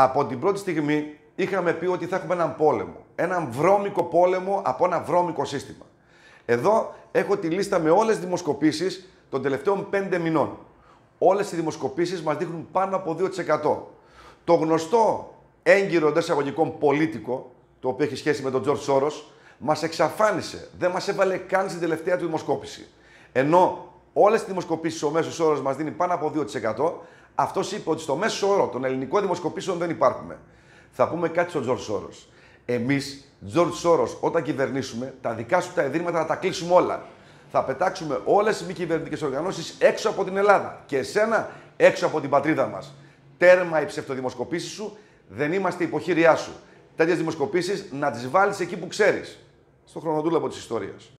Από την πρώτη στιγμή είχαμε πει ότι θα έχουμε έναν πόλεμο. Έναν βρώμικο πόλεμο από ένα βρώμικο σύστημα. Εδώ έχω τη λίστα με όλες τις δημοσκοπήσεις των τελευταίων πέντε μηνών. Όλες οι δημοσκοπήσεις μας δείχνουν πάνω από 2%. Το γνωστό έγκυρο εντός εισαγωγικών πολίτικο, το οποίο έχει σχέση με τον Τζορτ Σόρο, μας εξαφάνισε. Δεν μας έβαλε καν στην τελευταία του δημοσκόπηση. Ενώ όλες τις δημοσκοπήσεις ο μέσος όρος μας δίνει πάνω από 2%, αυτός είπε ότι στο μέσο όρο των ελληνικών δημοσκοπήσεων δεν υπάρχουμε. Θα πούμε κάτι στον Τζορτζ Σόρος. Εμείς, Τζορτζ Σόρος, όταν κυβερνήσουμε, τα δικά σου τα ιδρύματα θα τα κλείσουμε όλα. Θα πετάξουμε όλες τις μη κυβερνητικές οργανώσεις έξω από την Ελλάδα και εσένα έξω από την πατρίδα μας. Τέρμα οι ψευτοδημοσκοπήσεις σου δεν είμαστε υποχείριά σου. Τέτοιες δημοσκοπήσεις να τις βάλεις εκεί που ξέρεις. Στο χρονοντούλαπο της ιστορίας.